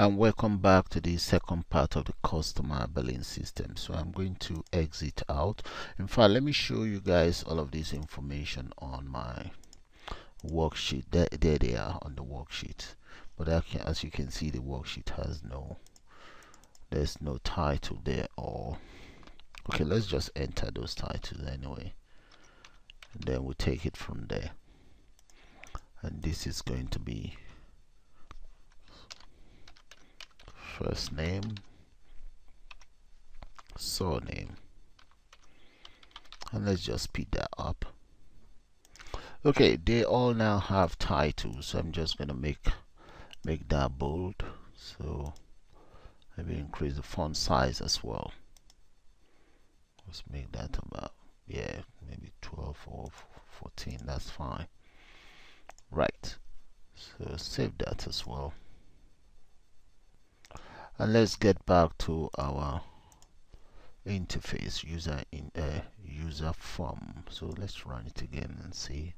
and welcome back to the second part of the customer billing system. So i'm going to exit out. In fact let me show you guys all of this information on my worksheet. There, there they are on the worksheet. But can, as you can see the worksheet has no there's no title there or okay let's just enter those titles anyway. And then we'll take it from there. And this is going to be first name surname. And let's just speed that up. Okay they all now have titles. So I'm just gonna make make that bold. So maybe increase the font size as well. Let's make that about yeah maybe 12 or 14 that's fine. Right. So save that as well and let's get back to our interface user in a uh, user form. So let's run it again and see.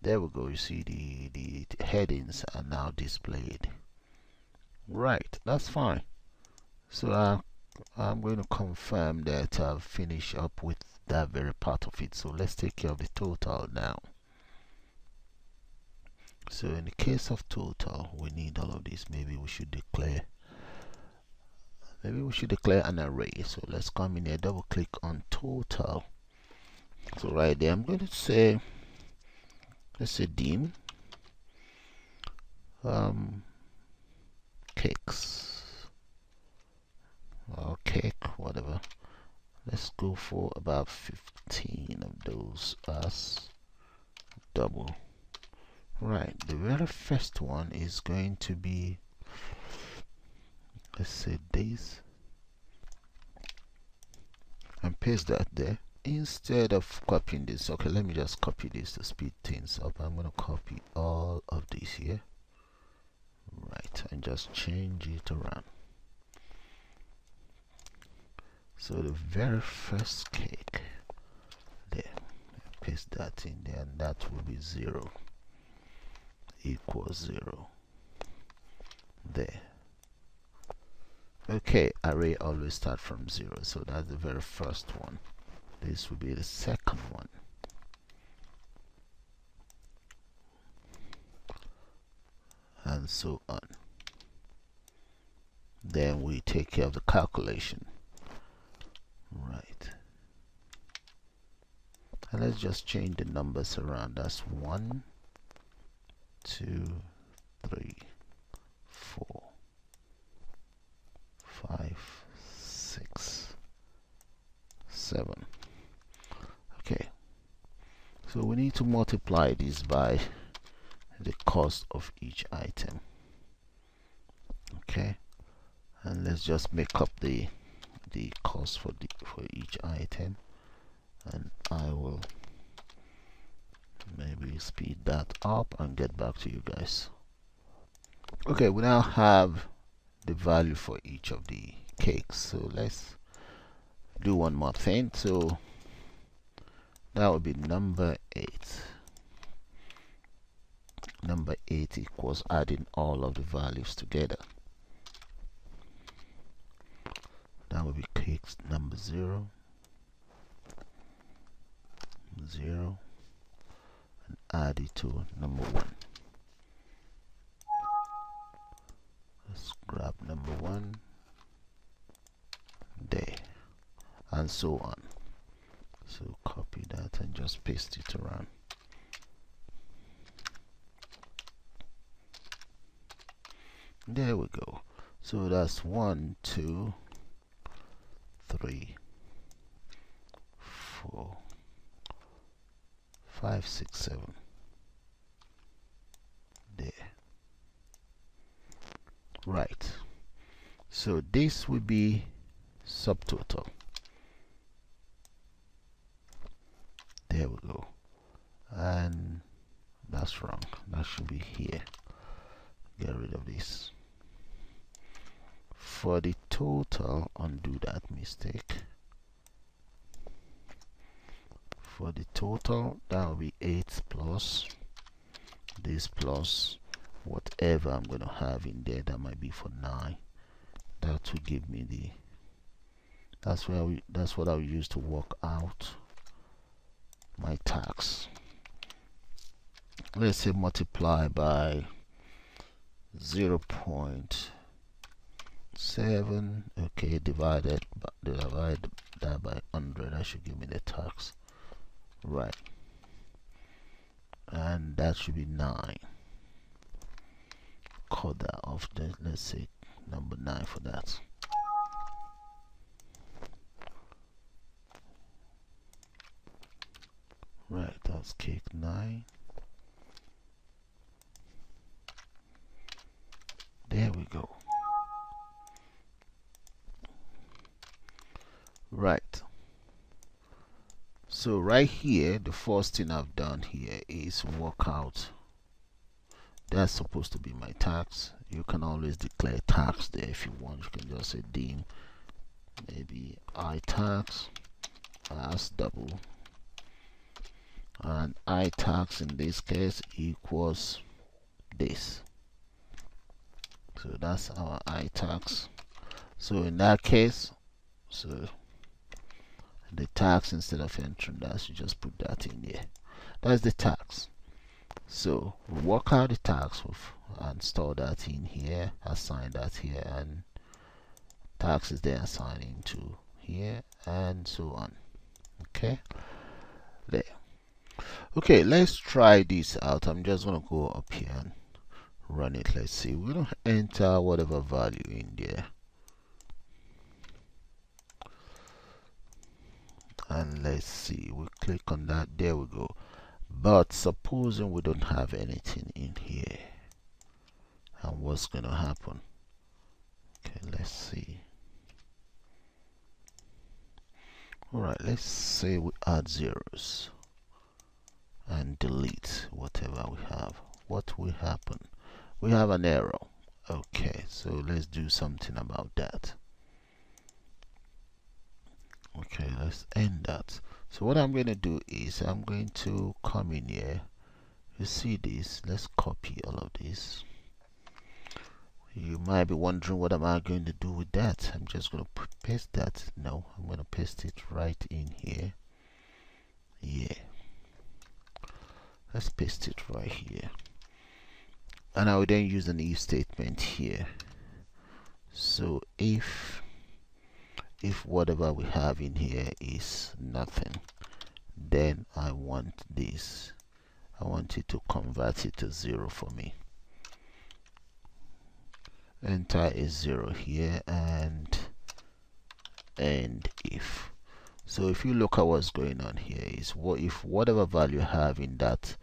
There we go. You see the the headings are now displayed. Right. That's fine. So uh, I'm going to confirm that I've finished up with that very part of it. So let's take care of the total now. So in the case of total we need all of this. Maybe we should declare maybe we should declare an array. So let's come in here double click on total. So right there I'm going to say let's say dim um, cakes. Or cake whatever. Let's go for about 15 of those as double. Right the very first one is going to be let's say this and paste that there. Instead of copying this okay let me just copy this to speed things up. I'm gonna copy all of this here. Right and just change it around. So the very first cake there paste that in there and that will be zero equals zero there okay array always start from zero so that's the very first one. This will be the second one. And so on. Then we take care of the calculation. Right. And let's just change the numbers around. That's one two three four five, six, seven. Okay, so we need to multiply this by the cost of each item. Okay, and let's just make up the the cost for the for each item, and I will maybe speed that up and get back to you guys. Okay, we now have the value for each of the cakes. So let's do one more thing. So that would be number 8 number 8 equals adding all of the values together. That would be cakes number 0 0 and add it to number 1 grab number one. There and so on. So copy that and just paste it around. There we go. So that's one two three four five six seven right. So this will be subtotal. There we go. And that's wrong. That should be here. Get rid of this. For the total undo that mistake. For the total that will be 8 plus this plus whatever I'm going to have in there that might be for 9 that will give me the that's where we that's what I'll use to work out my tax. Let's say multiply by 0 0.7 okay divided divide that by 100 that should give me the tax right. And that should be 9 cut that off let's say number 9 for that. Right that's cake 9 there we go. Right. So right here the first thing I've done here is work out that's supposed to be my tax. You can always declare tax there if you want. You can just say dim maybe i tax as double. And i tax in this case equals this. So that's our i tax. So in that case so the tax instead of entering that you just put that in there. That's the tax so work out the tax and store that in here assign that here and tax is then assigned into here and so on. Okay? There. Okay let's try this out. I'm just gonna go up here and run it. Let's see. We're gonna enter whatever value in there. And let's see. We click on that. There we go but supposing we don't have anything in here and what's gonna happen? Okay let's see. Alright let's say we add zeros and delete whatever we have. What will happen? We have an error. Okay so let's do something about that. Okay let's end that so what I'm going to do is I'm going to come in here. You see this? Let's copy all of this. You might be wondering what am I going to do with that? I'm just going to paste that. No I'm going to paste it right in here. Yeah. Let's paste it right here. And I will then use an if statement here. So if if whatever we have in here is nothing then I want this. I want it to convert it to zero for me. Enter is zero here and and if. So if you look at what's going on here is what if whatever value you have in that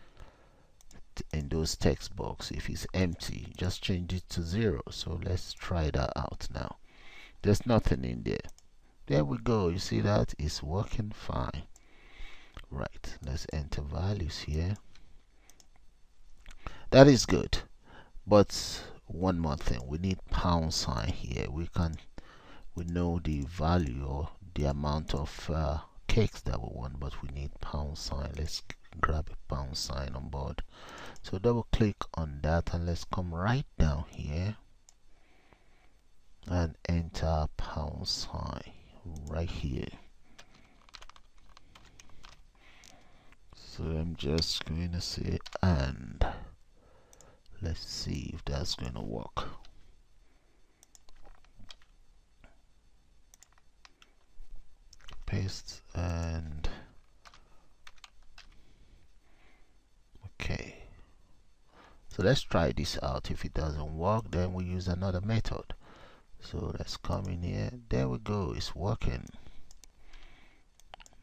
in those text box if it's empty just change it to zero. So let's try that out now. There's nothing in there there we go. You see that? It's working fine. Right. Let's enter values here. That is good. But one more thing. We need pound sign here. We can we know the value or the amount of uh, cakes that we want but we need pound sign. Let's grab a pound sign on board. So double click on that and let's come right down here and enter pound sign right here. So I'm just going to say and let's see if that's going to work. Paste and okay. So let's try this out. If it doesn't work then we use another method so let's come in here. There we go. It's working.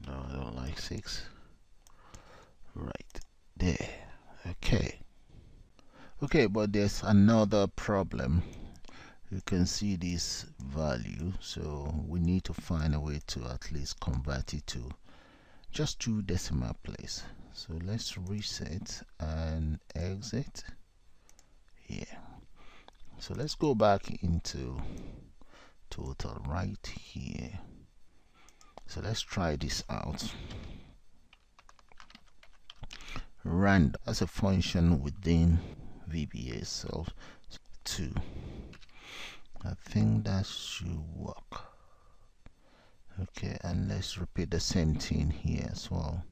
No I don't like six. Right there. Okay. Okay but there's another problem. You can see this value so we need to find a way to at least convert it to just two decimal place. So let's reset and exit here so let's go back into total right here. So let's try this out. Round as a function within VBA cell 2 I think that should work. Okay and let's repeat the same thing here as well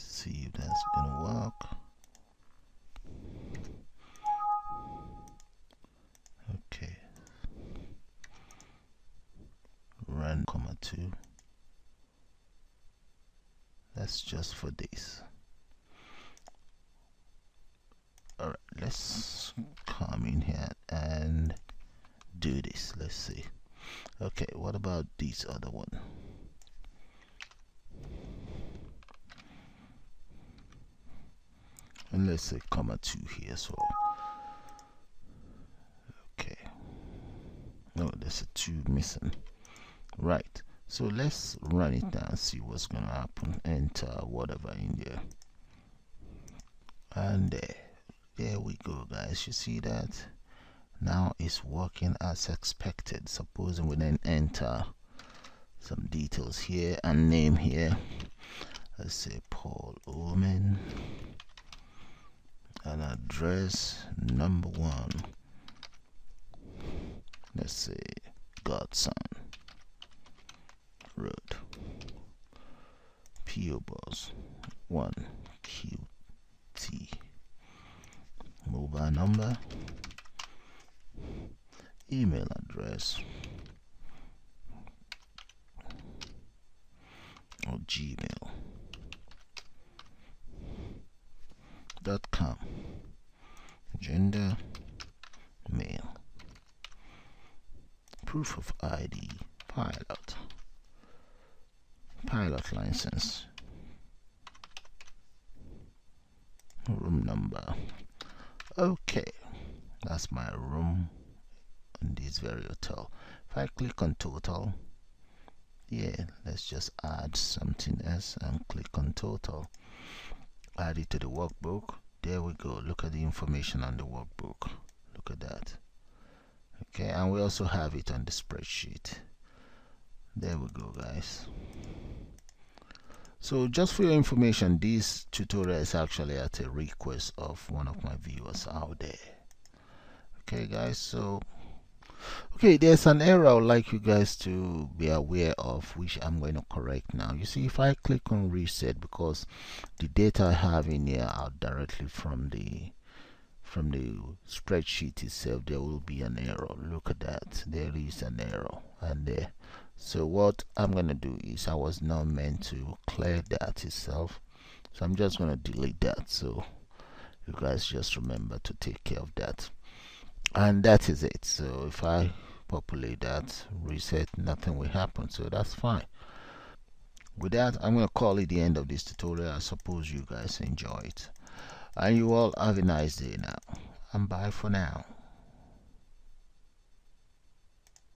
let's see if that's gonna work okay. Round comma 2 that's just for this alright let's come in here and do this. Let's see. Okay what about this other one and let's say comma 2 here so. Okay. No there's a 2 missing. Right. So let's run it down see what's gonna happen. Enter whatever in there. And there. There we go guys. You see that? Now it's working as expected. Supposing we then enter some details here and name here. Let's say Paul Oamen an address number one. Let's say Godson Road. PO Box 1 QT mobile number. Email address. Or gmail dot com. Gender male proof of ID pilot. Pilot license. Room number. Okay that's my room in this very hotel. If I click on total yeah let's just add something else and click on total add it to the workbook. There we go. Look at the information on the workbook. Look at that. Okay and we also have it on the spreadsheet. There we go guys. So just for your information this tutorial is actually at a request of one of my viewers out there. Okay guys so okay there's an error I would like you guys to be aware of which I'm going to correct now. You see if I click on reset because the data I have in here are directly from the from the spreadsheet itself there will be an error. Look at that. There is an error and there. So what I'm gonna do is I was not meant to clear that itself. So I'm just gonna delete that. So you guys just remember to take care of that and that is it. So if I populate that reset nothing will happen. So that's fine. With that I'm gonna call it the end of this tutorial. I suppose you guys enjoy it. And you all have a nice day now. And bye for now